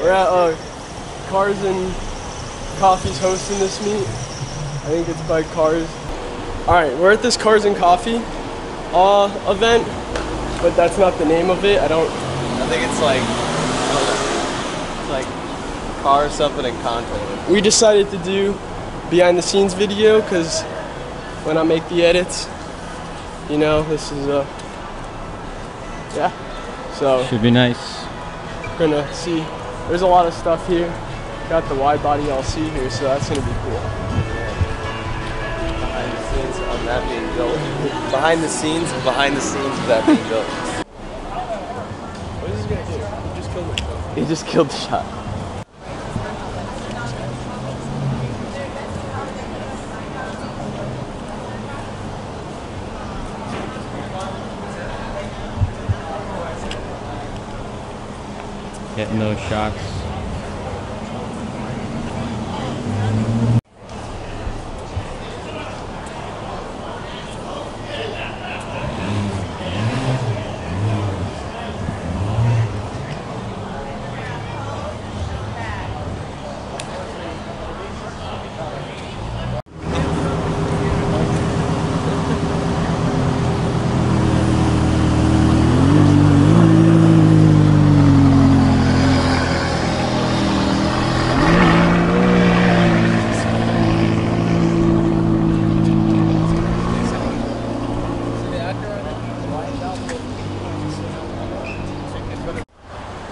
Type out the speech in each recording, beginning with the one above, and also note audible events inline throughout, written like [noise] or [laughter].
We're at uh, Cars and Coffee's hosting this meet. I think it's by Cars. All right, we're at this Cars and Coffee uh, event, but that's not the name of it. I don't. I think it's like, I don't know. It's like car something and content. We decided to do behind the scenes video because when I make the edits, you know, this is uh, yeah. So Should be nice. we're gonna see. There's a lot of stuff here. Got the wide body LC here, so that's gonna be cool. Behind the scenes on that being built. Behind the scenes, behind the scenes of that being built. What is this gonna do? He just killed himself. He just killed the shot. Getting those shots.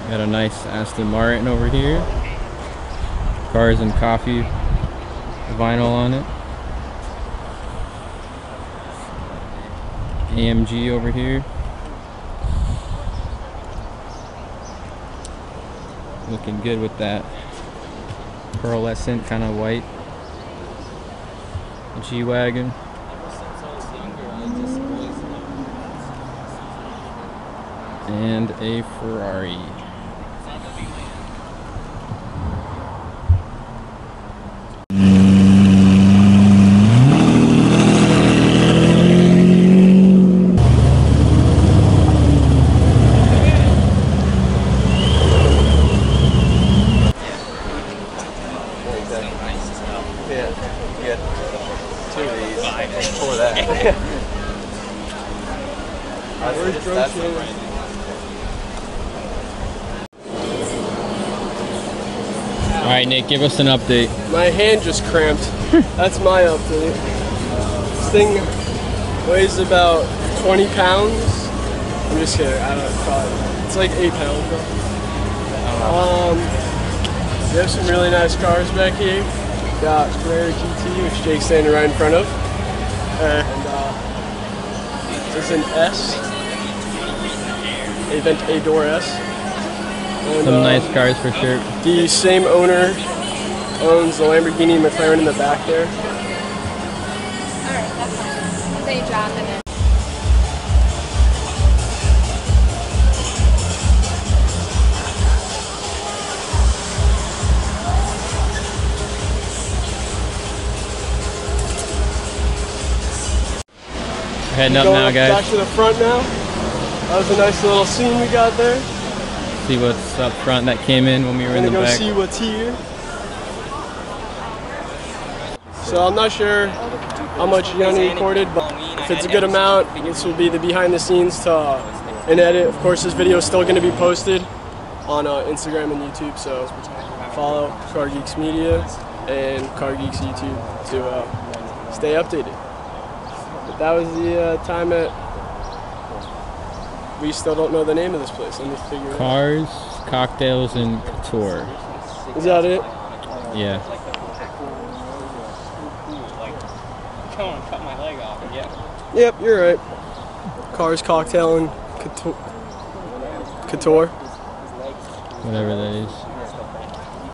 Got a nice Aston Martin over here. Cars and coffee vinyl on it. AMG over here. Looking good with that pearlescent kind of white G-Wagon. And a Ferrari. Yeah. Get two of these that. [laughs] Where's That's, Joe that's All right, Nick, give us an update. My hand just cramped. [laughs] That's my update. This thing weighs about 20 pounds. I'm just kidding. I don't know. It's like 8 pounds. Though. Um, we have some really nice cars back here. Got Carrera GT, which Jake's standing right in front of. And uh, it's an S. Aventador S. And, Some um, nice cars for sure. the same owner owns the Lamborghini McLaren in the back there. Alright, that's fine. Then you Heading up now, Back to the front now. That was a nice little scene we got there. See what's up front that came in when we were in the go back. see what's here. So I'm not sure how much Yanni recorded, but if it's a good amount, this will be the behind the scenes to uh, an edit. Of course, this video is still going to be posted on uh, Instagram and YouTube, so follow Car Geeks Media and Car Geeks YouTube to uh, stay updated. But that was the uh, time at. We still don't know the name of this place. Let me figure it out. Cars, cocktails, and couture. Is that it? Yeah. Come on, cut my leg off. Yeah. Yep, you're right. Cars, cocktail, and couture. couture. Whatever that is.